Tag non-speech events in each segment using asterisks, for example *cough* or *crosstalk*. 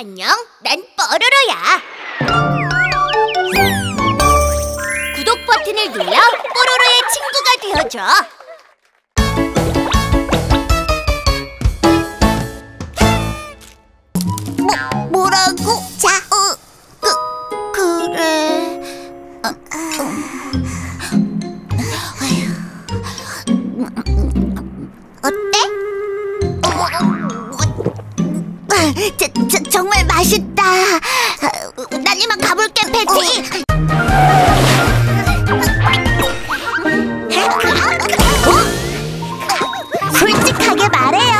안녕, 난 뽀로로야. 구독 버튼을 눌러 뽀로로의 친구가 되어줘. 저, 저, 정말 맛있다. 난 이만 가볼게, 패티. 솔직하게 말해요.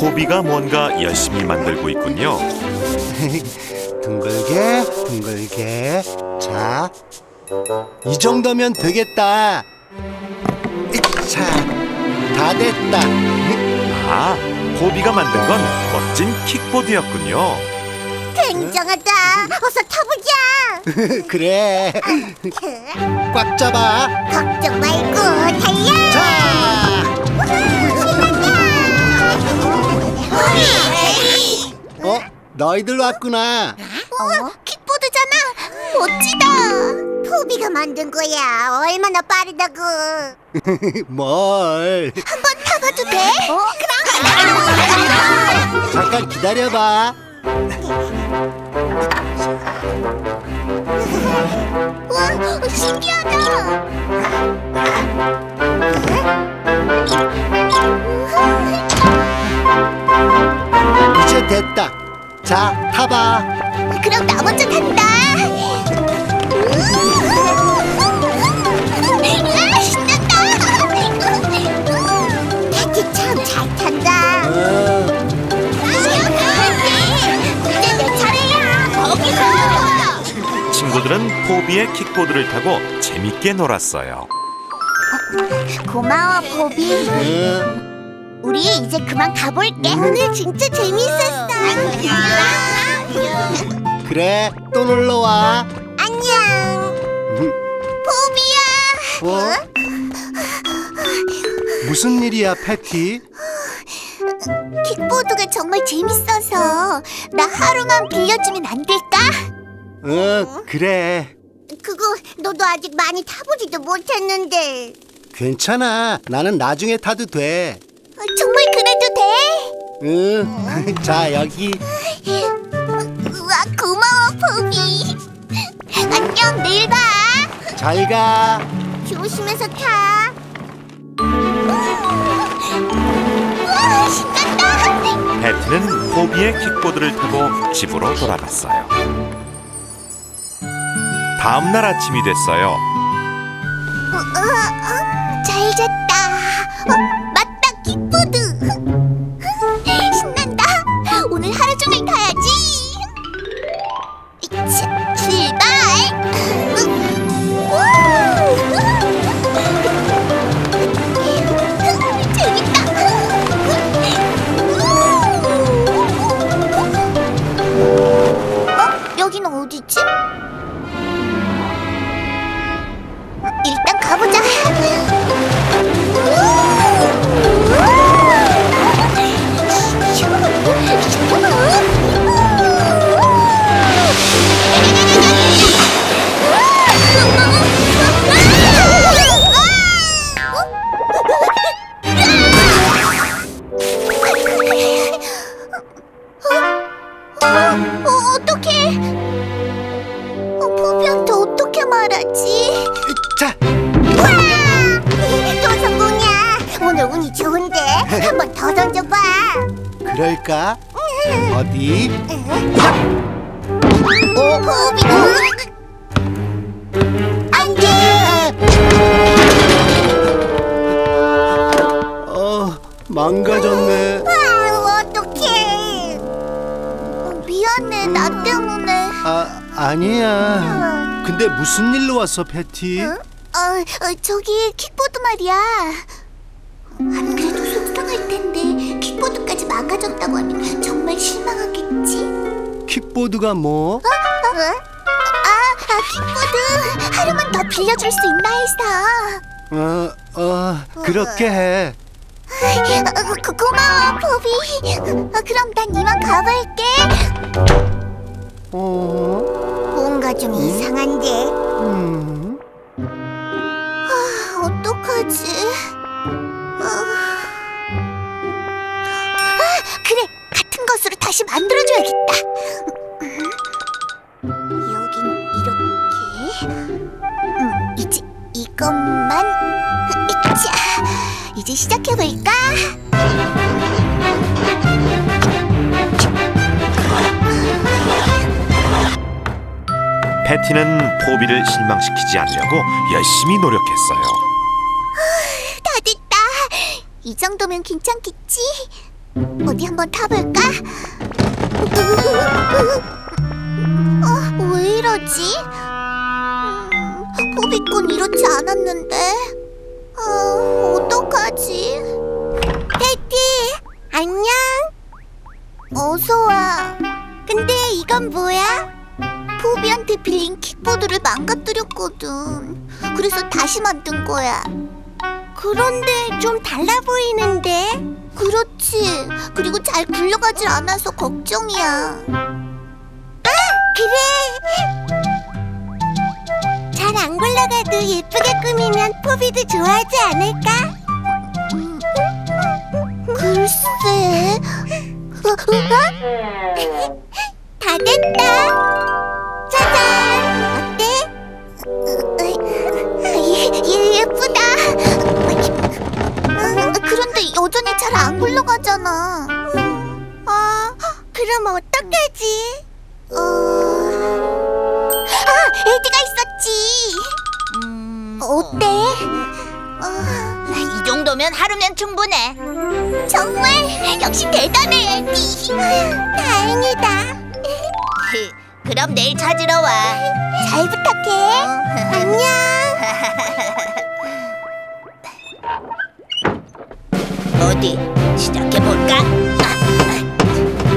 호비가 뭔가 열심히 만들고 있군요. *laughs* 둥글게 둥글게 자, 이 정도면 되겠다 자, 다 됐다 아, 호비가 만든 건 멋진 킥보드였군요. 굉장하다. 어서 타보자. *laughs* 그래 꽉 잡아 걱정 말고 달려. 자, 어, 너희들 왔구나 어? 킥보드잖아. 멋지다. 포비가 만든 거야. 얼마나 빠르다고. *laughs* 뭘 한번 타봐도 돼? 어? 그럼. 잠깐 기다려봐 와, 신기하다. 이제 됐다 자, 타봐 그럼 나 먼저 탄다. 아, 신난다. 타티 참 잘 탄다. 어, 이제 내 차례야. 거기서. 친구들은 호비의 킥보드를 타고 재밌게 놀았어요. 고마워, 포비. 응. 우리 이제 그만 가볼게. 오늘 진짜 재밌었어. 그래 또 놀러 와 포비야. 어? 무슨 일이야 패티? 킥보드가 정말 재밌어서 나 하루만 빌려주면 안 될까? 응 그래 그거 너도 아직 많이 타보지도 못했는데 괜찮아 나는 나중에 타도 돼 어, 정말 그래도 돼? 응. *laughs* 자 여기 우와 고마워 포비 안녕 내일 봐 잘 가. 조심해서 타 우와 신난다 배트는 호비의 킥보드를 타고 집으로 돌아갔어요. 다음 날 아침이 됐어요. 어, 어, 잘 잤다. 어, 한 번 더 던져봐. 그럴까? 어디? 오, 호비가 안 돼. 어, 망가졌네. 아, 어떡해. 어, 미안해, 나 때문에. 아, 아니야. 근데 무슨 일로 왔어, 패티? 어? 어, 어, 저기 킥보드 말이야. 킥보드까지 망가졌다고 하면 정말 실망하겠지. 킥보드가 뭐? 어? 아, 아, 킥보드 하루만 더 빌려줄 수 있나 해서. 어, 어, 그렇게 해. 어, 고, 고마워, 포비. 어, 그럼 난 이만 가볼게. 어? 뭔가 좀 이상한데. 음? 아, 어떡하지? 어... 아, 그래, 같은 것으로 다시 만들어줘야겠다. 여긴 이렇게. 음, 이제 이것만. 자, 이제 시작해볼까? 패티는 포비를 실망시키지 않으려고 열심히 노력했어요. 다 됐다. 이 정도면 괜찮겠지? 어디 한번 타볼까? 어, 왜 이러지? 음, 포비콘 이렇지 않았는데. 어, 어떡하지? 패티, 안녕. 어서 와. 근데 이건 뭐야? 포비한테 빌린 킥보드를 망가뜨렸거든. 그래서 다시 만든 거야. 그런데 좀 달라 보이는데? 그렇지. 그리고 잘 굴러가질 않아서 걱정이야. 아, 그래. 잘 안 굴러가도 예쁘게 꾸미면 포비도 좋아하지 않을까? 글쎄. 어, 어? *laughs* 다 됐다. 여전히 잘 안 굴러가잖아. 아, 그럼 어떡하지? 어... 아, 에디가 있었지. 어때? 어, 이 정도면 하루면 충분해. 정말 역시 대단해, 에디. 다행이다. 그럼 내일 찾으러 와. 잘 부탁해. 안녕. *laughs* 어디 시작해 볼까?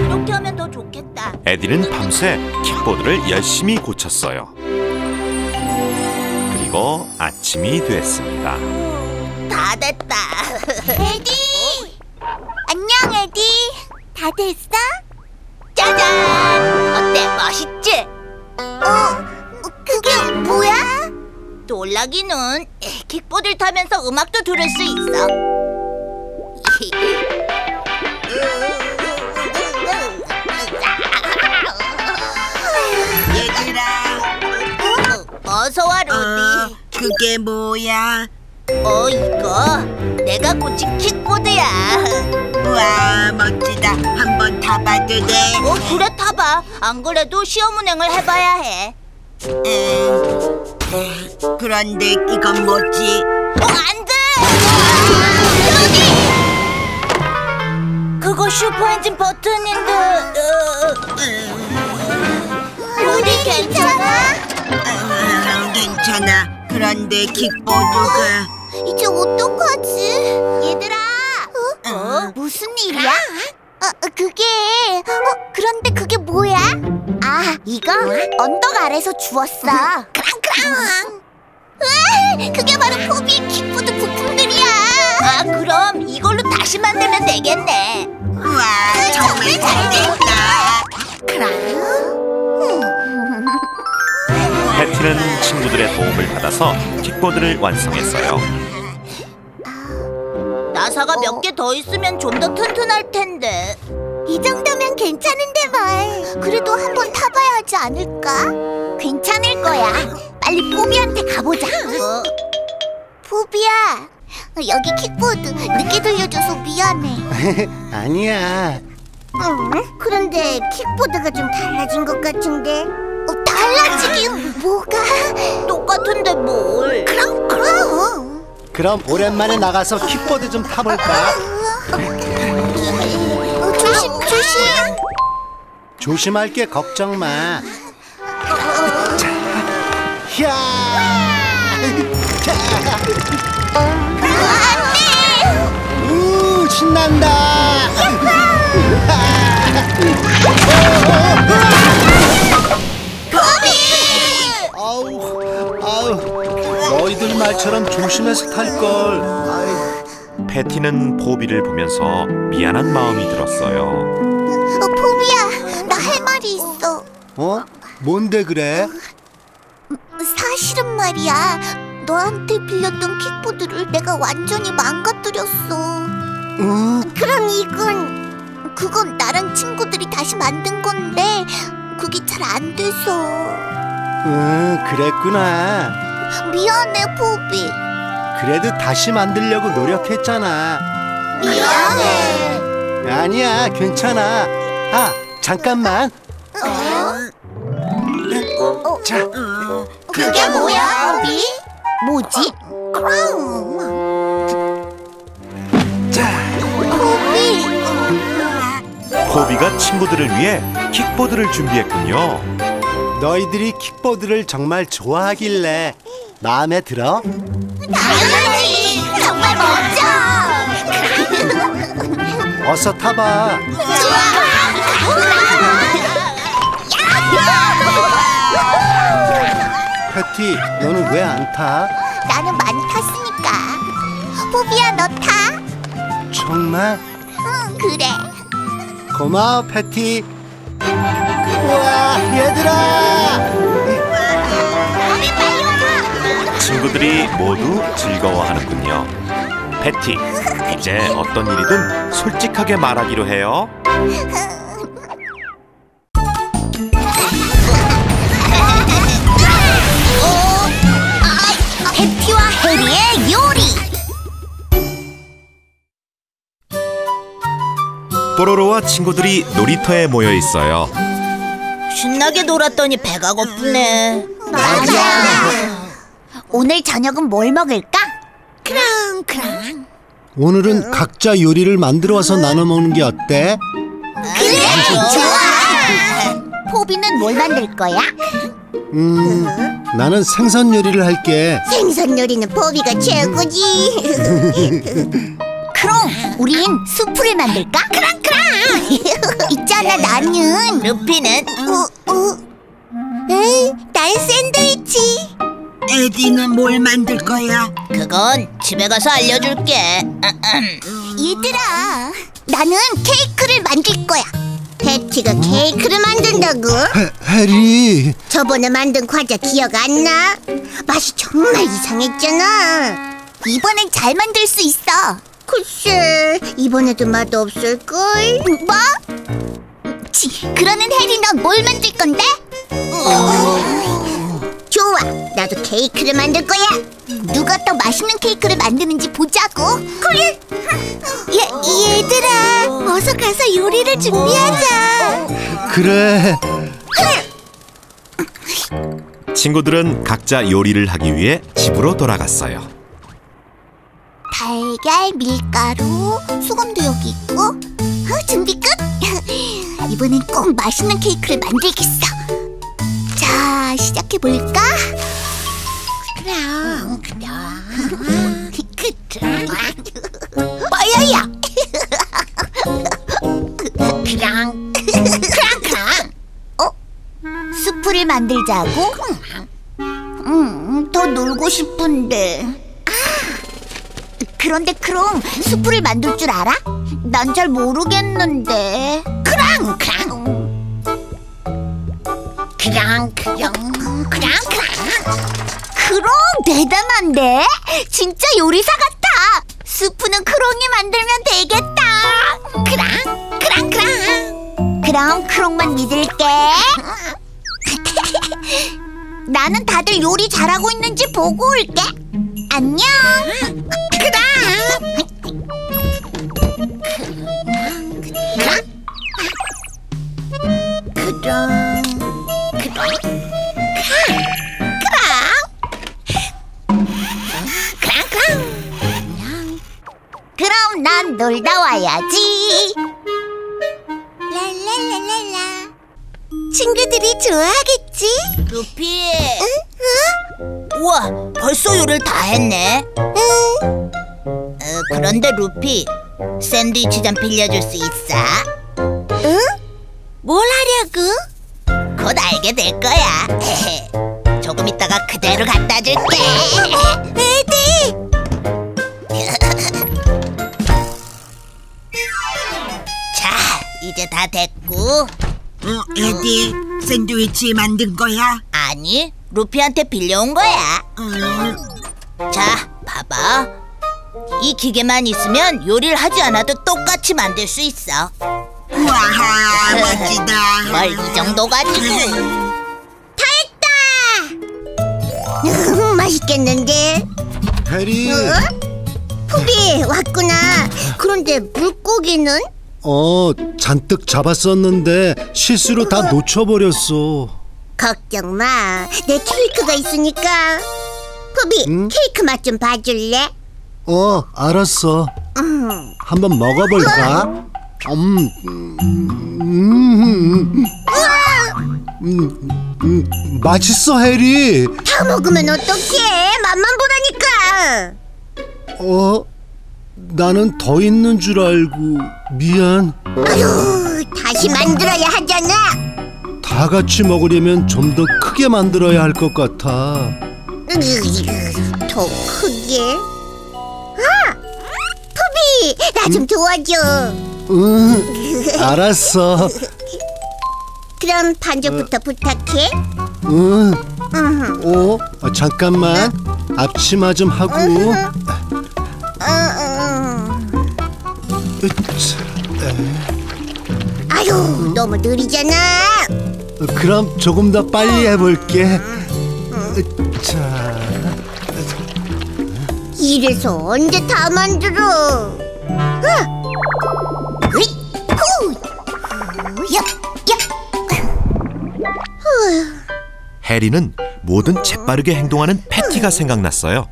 이렇게 하면 더 좋겠다. 에디는 밤새 킥보드를 열심히 고쳤어요. 그리고 아침이 됐습니다. 다 됐다. 에디. 안녕, 에디. 다 됐어? 짜잔! 어때? 멋있지? 어, 그게 뭐야? 놀라기는 킥보드를 타면서 음악도 들을 수 있어. 어서 와, 루디. 어, 그게 뭐야? 어, 이거 내가 고친 킥보드야. 우와, 멋지다. 한번 타봐도 돼? 어, 그래 타봐. 안 그래도 시험 운행을 해봐야 해. 음, 그런데 이건 뭐지? 어, 안 돼! 그거 슈퍼 엔진 버튼인데. 어, 루디 괜찮아? 음, 괜찮아. 그런데 킥보드가 이제 어떡하지? 얘들아. 어? 무슨 일이야? 어, 그게 어, 그런데 그게 뭐야? 아, 이거 언덕 아래서 주웠어. 크랑크랑. 으아, 그게 바로 포비의 킥보드 부품들이야. 아, 그럼 이걸로 다시 만들면 되겠네. 우와, 정말 잘 됐다. 패티는 친구들의 도움을 받아서 킥보드를 완성했어요. 나사가 몇 개 더 있으면 좀 더 튼튼할 텐데. 이 정도면 괜찮은데 뭘. 그래도 한번 타봐야 하지 않을까? 괜찮을 거야. 빨리 포비한테 가보자. 어, 포비야, 여기 킥보드 늦게 들려줘서 미안해. *laughs* 아니야. 응? 그런데 킥보드가 좀 달라진 것 같은데. 어, 달라지긴 뭐가? 똑같은데 뭘? 그럼 그럼. 그럼 오랜만에 나가서 킥보드 좀 타볼까? 어, 조심 조심. 조심할 게 걱정 마. 야! 안돼. 우 신난다. 아 너희들 말처럼 조심해서 탈 걸. 패티는 포비를 보면서 미안한 마음이 들었어요. 어, 포비야, 나 할 말이 있어. 어? 뭔데 그래? 사실은 말이야, 너한테 빌렸던 킥보드를 내가 완전히 망가뜨렸어. 응? 그럼 이건 그건 나랑 친구들이 다시 만든 건데 그게 잘 안 돼서 응, 그랬구나. 미안해 포비. 그래도 다시 만들려고 노력했잖아. 미안해. 아니야, 괜찮아. 아, 잠깐만. 자, 그게 뭐야, 포비? 뭐지? 크라운. 자, 포비. 포비가 친구들을 위해 킥보드를 준비했군요. 너희들이 킥보드를 정말 좋아하길래 마음에 들어? 당연하지. 정말 멋져. *laughs* 어서 타봐. 패티, 너는 왜 안 타? 나는 많이 탔으니까. 포비야, 너 타? 정말 응, 그래. 고마워, 패티. 우와, 얘들아! 와. 친구들이 모두 즐거워하는군요. 패티, 이제 어떤 일이든 솔직하게 말하기로 해요. 해티와 해리의 요리. 뽀로로와 친구들이 놀이터에 모여 있어요. 신나게 놀았더니 배가 고프네. 맞아. 오늘 저녁은 뭘 먹을까? 크롱 크롱. 오늘은 각자 요리를 만들어 와서 나눠 먹는 게 어때? 그래, 좋아. 포비는 뭘 만들 거야? 음, 나는 생선 요리를 할게. 생선 요리는 포비가 최고지. *laughs* 그럼 우린 수프를 만들까? 크롱 크롱. *laughs* 있잖아 나는. 루피는 어, 어. 에이, 난 샌드위치. 에디는 뭘 만들 거야? 그건 집에 가서 알려줄게. 얘들아, 나는 케이크를 만들 거야. 패티가 케이크를 만든다고? 해, 해리, 저번에 만든 과자 기억 안 나? 맛이 정말 이상했잖아. 이번엔 잘 만들 수 있어. 글쎄, 이번에도 맛 없을걸? 뭐? 치, 그러는 해리 넌 뭘 만들 건데? 좋아, 나도 케이크를 만들 거야. 누가 더 맛있는 케이크를 만드는지 보자고. 그래. 얘, 얘들아, 어서 가서 요리를 준비하자. 그래. 친구들은 각자 요리를 하기 위해 집으로 돌아갔어요. 달걀, 밀가루, 소금도 여기 있고. 어, 준비 끝. *laughs* 이번엔 꼭 맛있는 케이크를 만들겠어. 자, 시작해 볼까? 그럼, 그럼. 뻐여야. 그랑, 그랑, 그랑. 어? 수프를 만들자고? 음, 더 놀고 싶은데. 그런데 크롱 수프를 만들 줄 알아? 난 잘 모르겠는데. 크롱 크롱. 크롱 크롱 크롱 크롱. 크롱 대단한데? 진짜 요리사 같아. 수프는 크롱이 만들면 되겠다. 크롱 크롱 크롱. 그럼 크롱만 믿을게. *laughs* 나는 다들 요리 잘하고 있는지 보고 올게. 안녕. 그럼. 그럼. 그럼. 그럼. 그럼 난 놀다 와야지. 랄랄랄랄라. 친구들이 좋아하겠지? 루피. 우와, 벌써 요리를 다 했네. 어, 그런데 루피, 샌드위치 좀 빌려줄 수 있어? 응? 뭘 하려고? 곧 알게 될 거야 *laughs* 조금 있다가 그대로 갖다 줄게 *laughs* 에디! *laughs* 자, 이제 다 됐고 응, 에디, 샌드위치 만든 거야? 아니, 루피한테 빌려온 거야 음. 자, 봐봐 이 기계만 있으면 요리를 하지 않아도 똑같이 만들 수 있어 우와, 멋지다. 뭘 이 정도 가지고. 음, 맛있겠는데? 해리. 푸비 왔구나. 그런데 물고기는? 어, 잔뜩 잡았었는데 실수로 다 놓쳐버렸어. 걱정 마. 내 케이크가 있으니까. 푸비, 응? 케이크 맛 좀 봐줄래? 어, 알았어. 음. 한번 먹어볼까? 음, 음, 음, 음, 음, 맛있어, 해리. 다 먹으면 어떡해? 맛만 보라니까. 어, 나는 더 있는 줄 알고 미안. 아유, 다시 만들어야 하잖아. 다 같이 먹으려면 좀 더 크게 만들어야 할 것 같아. 더 크게. 아, 푸비, 나 좀 도와줘. 응, 알았어. 그럼 반죽부터 부탁해. 응, 음. 어, 어, 잠깐만. 앞치마 좀 하고. 으차, 아유, 너무 느리잖아. 그럼 조금 더 빨리 해볼게. 자, 이래서 언제 다 만들어? 으! 해리는 뭐든 재빠르게 행동하는 패티가 생각났어요.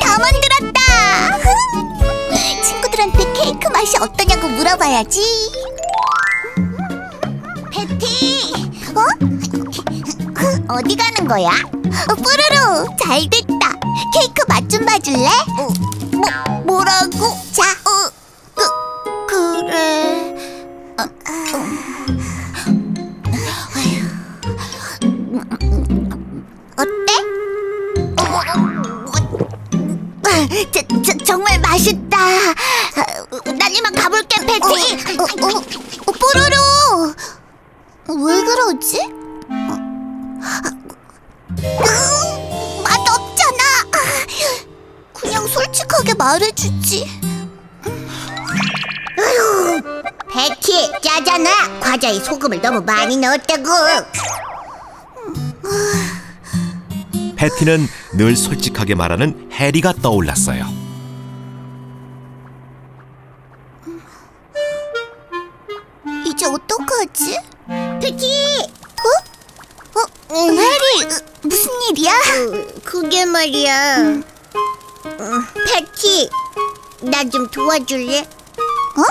다 만들었다! 친구들한테 케이크 맛이 어떠냐고 물어봐야지. 패티! 어? 어디 가는 거야? 어, 뽀로로! 잘 됐다. 케이크 맛 좀 봐줄래? 뭐, 뭐라고? 자, 어, 그, 그래. 어, 어때? 저, 저, 정말 맛있다. 난 이만 가볼게, 패티. 어, 어, 어, 뽀로로. 왜 그러지? 으, 그냥 솔직하게 말해주지. 아유, 패티, 짜잖아. 과자에 소금을 너무 많이 넣었다고. 패티는 늘 솔직하게 말하는 해리가 떠올랐어요. 이제 어떡하지? 패티! 어? 어? 해리! 무슨 일이야? 그게 말이야 패티! 나 좀 도와줄래? 어?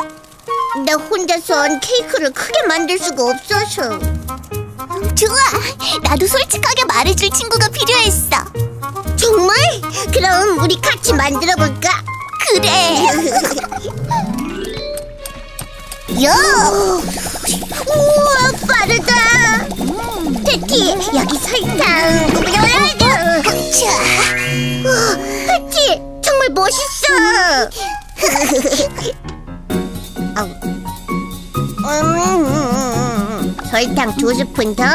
나 혼자선 케이크를 크게 만들 수가 없어서 좋아! 나도 솔직하게 말해줄 친구가 필요했어 정말? 그럼 우리 같이 만들어 볼까? 그래 *laughs* 야! 우와 빠르다. 패티 여기 설탕. 자, 패티 정말 멋있어. 음, 설탕 두 스푼 더. 어?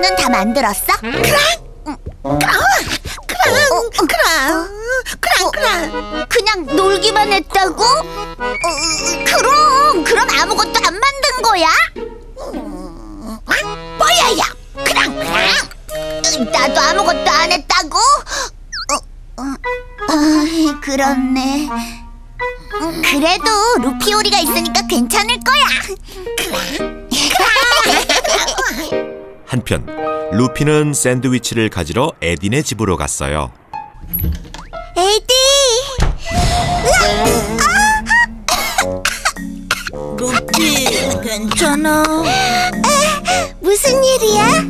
수프는 다 만들었어? 크랑! 루피는 샌드위치를 가지러 에딘의 집으로 갔어요. 에디! 루피, 괜찮아? 무슨 일이야?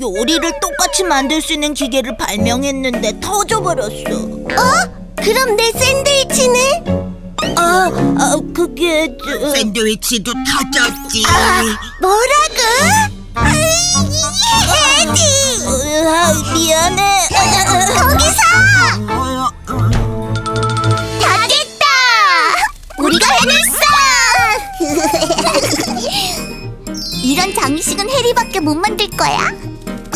요리를 똑같이 만들 수 있는 기계를 발명했는데 터져버렸어. 어? 그럼 내 샌드위치는? 아, 아 그게 저... 샌드위치도 터졌지. 뭐라고? 에디! 으아, 미안해. 거기서! 어, 다 됐다! 우리가 해냈어! *laughs* 이런 장식은 해리밖에 못 만들 거야.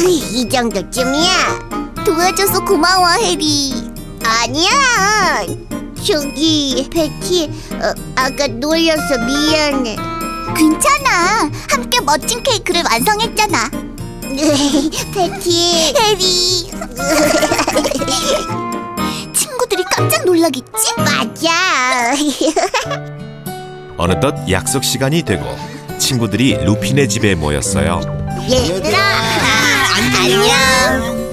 이 정도쯤이야. 도와줘서 고마워, 해리. 아니야. 저기, 베티, 어, 아까 놀려서 미안해. 괜찮아. 함께 멋진 케이크를 완성했잖아. *laughs* 베티, 해리. *laughs* 친구들이 깜짝 놀라겠지? 맞아. *laughs* 어느덧 약속 시간이 되고 친구들이 루피네 집에 모였어요. 얘들아, 안녕.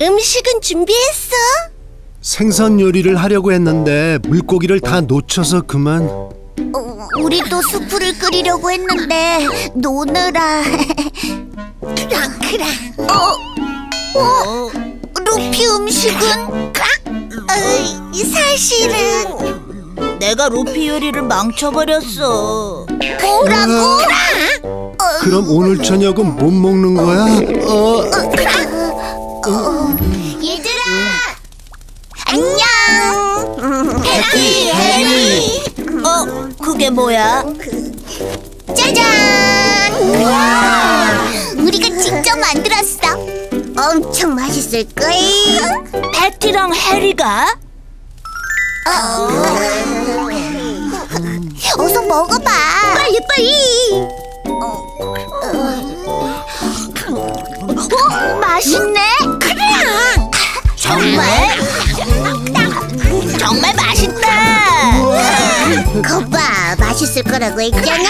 음식은 준비했어? 생선 요리를 하려고 했는데 물고기를 다 놓쳐서 그만. 어, 우리도 수프를 끓이려고 했는데 노느라. 크랑 크랑. 어, 어, 루피 음식은? 어이, 사실은 내가 루피 요리를 망쳐버렸어. 뭐라고? 그럼 오늘 저녁은 못 먹는 거야? 어, 얘들아, 안녕. 해피 해리. 어, 그게 뭐야? 짜잔! 우와! 직접 만들었어. 엄청 맛있을 거예요. 패티랑 해리가? 어서 먹어봐. 빨리 빨리. 어, 맛있네. 그래. 정말? 정말 맛있다. 거봐, 맛있을 거라고 했잖아.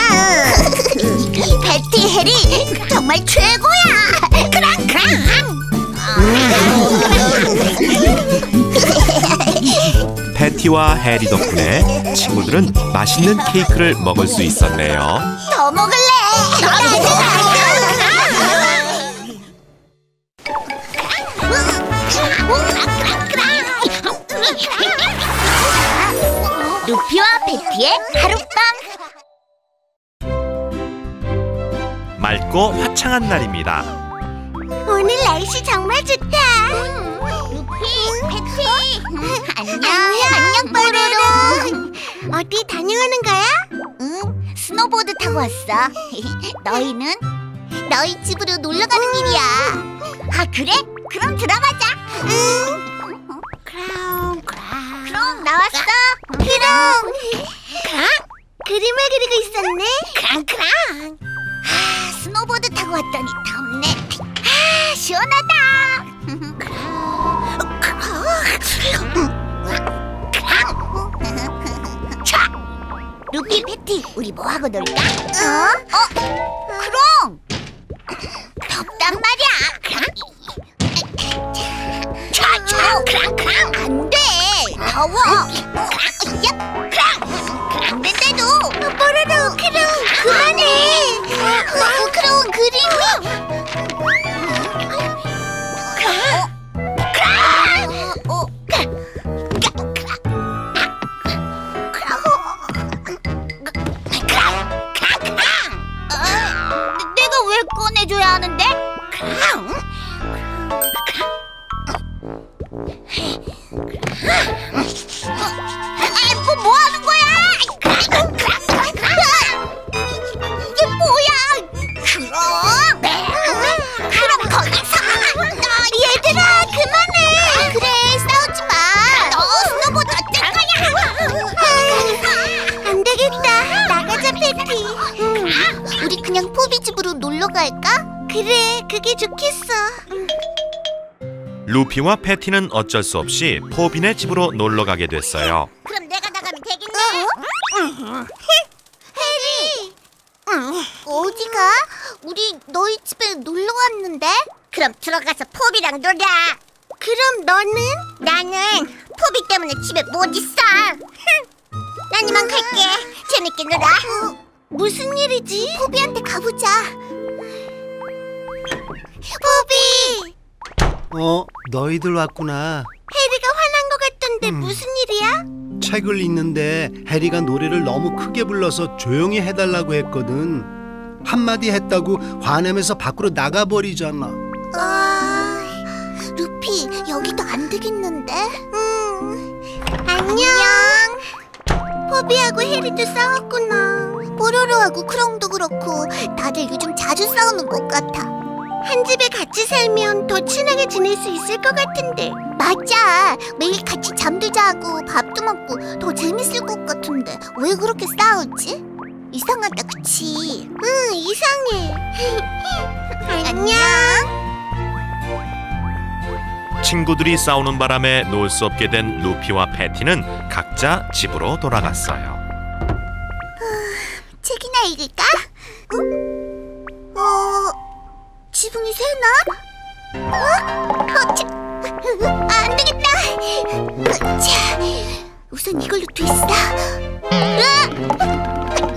베티 해리 정말 최고야. 크랑 크랑. 패티와 해리 덕분에 친구들은 맛있는 케이크를 먹을 수 있었네요. 더 먹을래. 루피와 베티의 하룻밤. 맑고 화창한 날입니다. 오늘 날씨 정말 좋다. 루피, 패티, 안녕. 안녕, 뽀로로. 어디 다녀오는 거야? 응, 스노보드 타고 왔어. *laughs* 너희는? 너희 집으로 놀러 가는 길이야. 아, 그래? 그럼 들어가자. 응. 그럼, 그럼. 나 왔어. 그럼. 그럼. 그림을 그리고 있었네. 크롱, 크롱. 아, 스노보드 타고 왔더니 덥네. 아, 시원하다. 자, 루피 패티, 우리 뭐 하고 놀까? 어? 어? 그냥 포비 집으로 놀러 갈까? 그래 그게 좋겠어 루피와 패티는 어쩔 수 없이 포빈의 집으로 놀러 가게 됐어요. 그럼 내가 나가면 되겠네 해리 어디가? 우리 너희 집에 놀러 왔는데? 그럼 들어가서 포비랑 놀자. 그럼 너는? 나는 포비 때문에 집에 못 있어. *laughs* 난 이만 갈게. 재밌게 놀아. 무슨 일이지? 포비한테 가보자. 포비! 어, 너희들 왔구나. 해리가 화난 것 같던데 무슨 일이야? 책을 읽는데 해리가 노래를 너무 크게 불러서 조용히 해달라고 했거든. 한마디 했다고 화내면서 밖으로 나가버리잖아. 아, 루피 여기도 안 되겠는데? 음, 안녕. 포비하고 해리도 싸웠구나. 뽀로로하고 크롱도 그렇고 다들 요즘 자주 싸우는 것 같아. 한 집에 같이 살면 더 친하게 지낼 수 있을 것 같은데. 맞아. 매일 같이 잠도 자고 밥도 먹고 더 재밌을 것 같은데 왜 그렇게 싸우지? 이상하다, 그치? 응, 이상해. *laughs* 안녕. 친구들이 싸우는 바람에 놀 수 없게 된 루피와 패티는 각자 집으로 돌아갔어요. 책이나 읽을까? 어? 어? 지붕이 새나? 어? 어, 자, *laughs* 안 되겠다. 자, 우선 이걸로 됐어. 으아!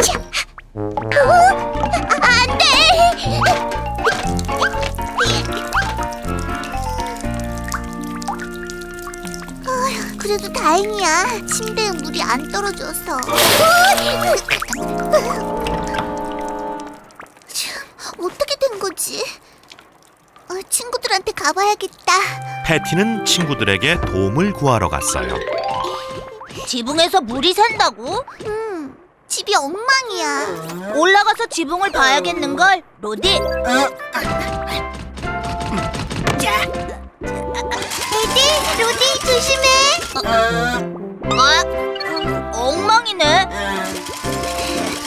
자, 어? 안 돼. 그래도 다행이야. 침대에 물이 안 떨어져서. 참, 어떻게 된 거지? 어, 친구들한테 가봐야겠다. 패티는 친구들에게 도움을 구하러 갔어요. 지붕에서 물이 샌다고? 음, 집이 엉망이야. 올라가서 지붕을 봐야겠는걸, 로디. 에디, 로디 조심해. 아, 엉망이네.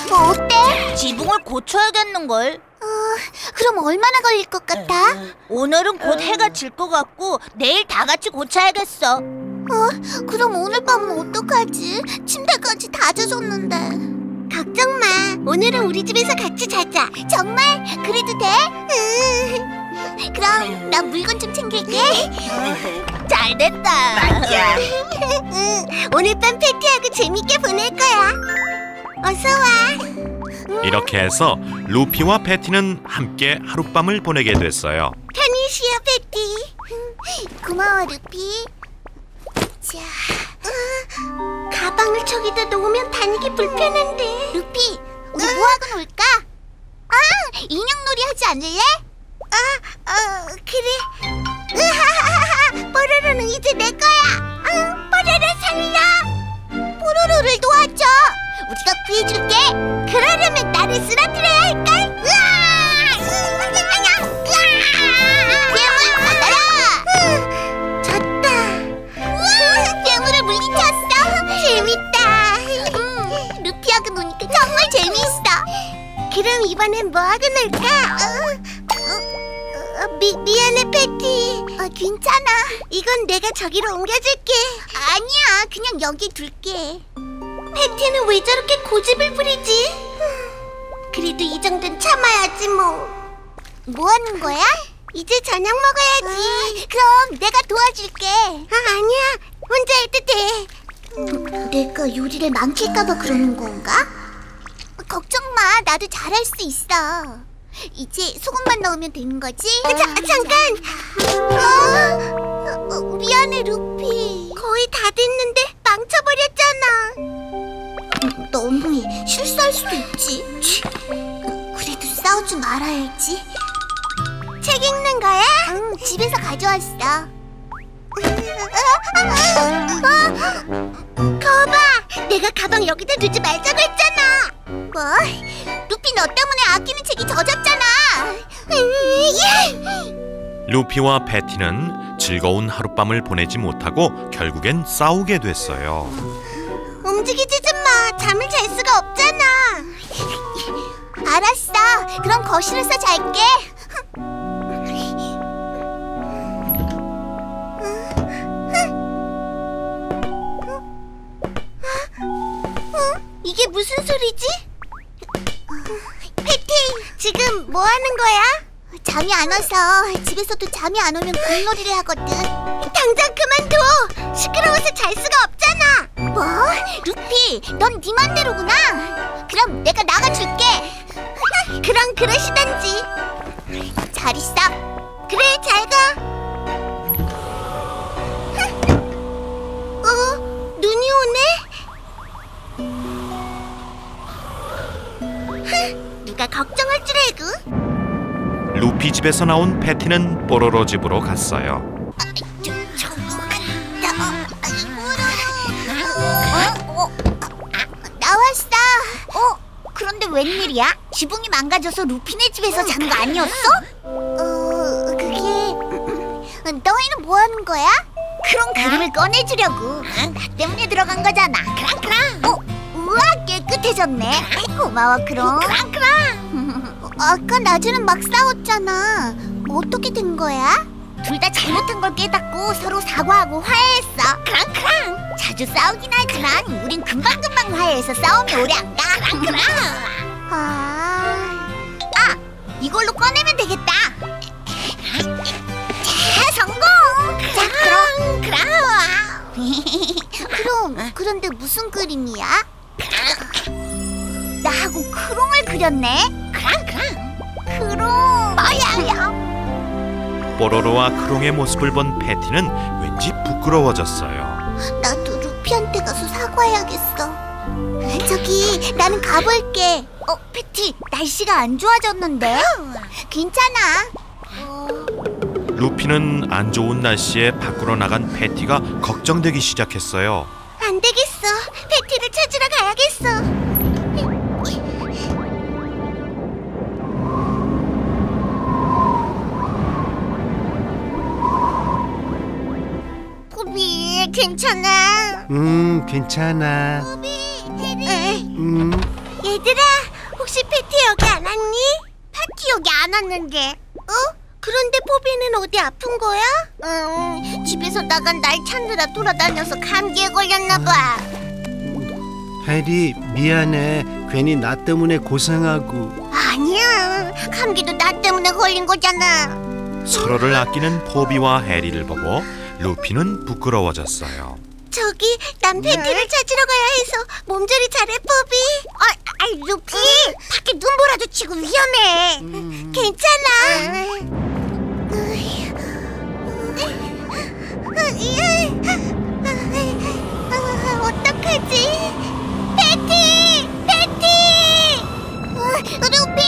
뭐 어때? 지붕을 고쳐야겠는걸. 어, 그럼 얼마나 걸릴 것 같아? 오늘은 곧 해가 질 것 같고 내일 다 같이 고쳐야겠어. 어, 그럼 오늘 밤은 어떡하지? 침대까지 다 젖었는데. 걱정 마. 오늘은 우리 집에서 같이 자자. 정말? 그래도 돼? 응. 그럼 나 물건 좀 챙길게. *laughs* 잘 됐다. 맞아. 응. 오늘 밤 패티하고 재밌게 보낼 거야. 어서 와. 이렇게 해서 루피와 패티는 함께 하룻밤을 보내게 됐어요. 편히 쉬어, 패티. 고마워, 루피. 자, 어, 가방을 저기다 놓으면 다니기 불편한데. 루피, 우리 뭐하고 놀까? 아, 인형놀이 하지 않을래? 아, 어, 그래. 으하하하, 뽀로로는 이제 내 거야. 아, 뽀로로 살려. 뽀로로를 도와줘. 우리가 구해줄게. 그러려면 나를 쓰러뜨려야 할걸? 으아! 으아! 괴물 받아라! 졌다. 괴물을 물리쳤어. 재밌다. 음, 루피하고 노니까 정말 재밌어. 그럼 이번엔 뭐하고 놀까? 어, 어, 미, 미안해, 패티. 어, 괜찮아. 이건 내가 저기로 옮겨줄게. 아니야, 그냥 여기 둘게. 패티는 왜 저렇게 고집을 부리지? 그래도 이 정도는 참아야지 뭐. 뭐 하는 거야? 이제 저녁 먹어야지. 그럼 내가 도와줄게. 아, 아니야. 혼자 해도 돼. 내가 요리를 망칠까 봐 그러는 건가? 걱정 마. 나도 잘할 수 있어. 이제 소금만 넣으면 되는 거지? 자, 잠깐. 어, 어, 미안해, 루피. 거의 다 됐는데 망쳐버렸잖아. 너무해. 실수할 수도 있지. 치. 그래도 싸우지 말아야지. 책 읽는 거야? 응, 집에서 가져왔어. 거봐, 내가 가방 여기다 두지 말자고 했잖아. 뭐? 루피 너 때문에 아끼는 책이 젖었잖아. 루피와 패티는 즐거운 하룻밤을 보내지 못하고 결국엔 싸우게 됐어요. 움직이지 좀 마. 잠을 잘 수가 없잖아. 알았어. 그럼 거실에서 잘게. 이게 무슨 소리지? 패티, 지금 뭐 하는 거야? 잠이 안 와서 집에서도 잠이 안 오면 공놀이를 하거든. 당장 그만둬. 시끄러워서 잘 수가 없잖아. 뭐? 루피, 넌 네 맘대로구나. 그럼 내가 나가줄게. 그럼 그러시던지. 잘 있어. 그래, 잘 가. 어, 눈이 오네. 흠, 누가 걱정할 줄 알고. 루피 집에서 나온 패티는 뽀로로 집으로 갔어요. 어? 나 왔어. 어? 그런데 웬일이야? 지붕이 망가져서 루피네 집에서 잔 거 아니었어? 어, 그게 너희는 뭐 하는 거야? 크롱 그림을 꺼내주려고. 나 때문에 들어간 거잖아. 크롱크롱. 어, 우와 깨끗해졌네. 고마워 크롱. 크롱 크롱. *laughs* 아까 낮에는 막 싸웠잖아. 뭐 어떻게 된 거야? 둘 다 잘못한 걸 깨닫고 서로 사과하고 화해했어. 크롱 크롱. 자주 싸우긴 하지만 우린 금방금방 화해해서 싸움이 오래 안 가. 크롱 크롱. 아, 아 이걸로 꺼내면 되겠다. 자, 성공. 자, 그럼 그럼. 그럼 그런데 무슨 그림이야? 그렸네. 크랑 크랑. 크롱. 뭐야? 뽀로로와 크롱의 모습을 본 패티는 왠지 부끄러워졌어요. 나도 루피한테 가서 사과해야겠어. 저기 나는 가볼게. 어, 패티, 날씨가 안 좋아졌는데? 괜찮아. 어, 루피는 안 좋은 날씨에 밖으로 나간 패티가 걱정되기 시작했어요. 안 되겠어. 패티를 찾으러 가야겠어. 괜찮아. 음, 괜찮아. 포비, 해리. 음, 얘들아, 혹시 패티 여기 안 왔니? 패티 여기 안 왔는데. 어? 그런데 포비는 어디 아픈 거야? 응, 집에서 나간 날 찾느라 돌아다녀서 감기에 걸렸나 봐. 해리 미안해. 괜히 나 때문에 고생하고. 아니야, 감기도 나 때문에 걸린 거잖아. 서로를 아끼는 포비와 해리를 보고 루피는 부끄러워졌어요. 저기, 난 패티를 찾으러 가야 해서 몸조리 잘해, 포비. 아, 아 루피, 밖에 눈보라도 치고 위험해. 괜찮아. 어떡하지? 패티! 패티! 어, 루피!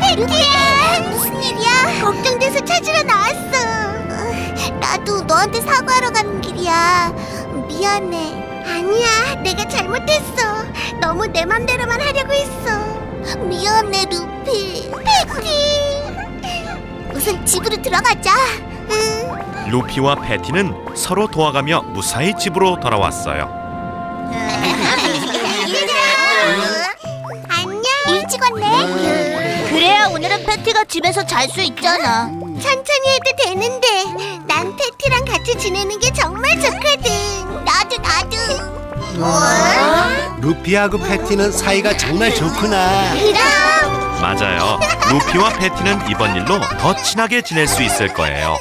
패티야! 무슨 일이야? 걱정돼서 찾으러 나왔어. 어, 나도 너한테 사과하러 가는 길이야. 미안해. 아니야, 내가 잘못했어. 너무 내 맘대로만 하려고 했어. 미안해, 루피. 패티! 우선 집으로 들어가자. 응. 루피와 패티는 서로 도와가며 무사히 집으로 돌아왔어요. *laughs* 안녕. 일찍 왔네. 그래야 오늘은 패티가 집에서 잘 수 있잖아. 천천히 해도 되는데 난 패티랑 같이 지내는 게 정말 좋거든. 나도 나도. 루피하고 패티는 사이가 정말 좋구나. 그럼. 맞아요. 루피와 패티는 이번 일로 더 친하게 지낼 수 있을 거예요.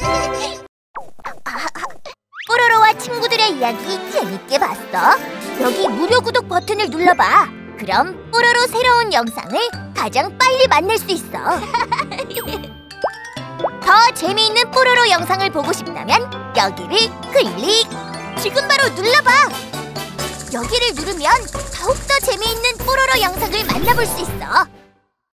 뽀로로와 친구들의 이야기 재밌게 봤어? 여기 무료 구독 버튼을 눌러봐. 그럼 뽀로로 새로운 영상을 가장 빨리 만날 수 있어. *laughs* 더 재미있는 뽀로로 영상을 보고 싶다면 여기를 클릭. 지금 바로 눌러봐. 여기를 누르면 더욱더 재미있는 뽀로로 영상을 만나볼 수 있어.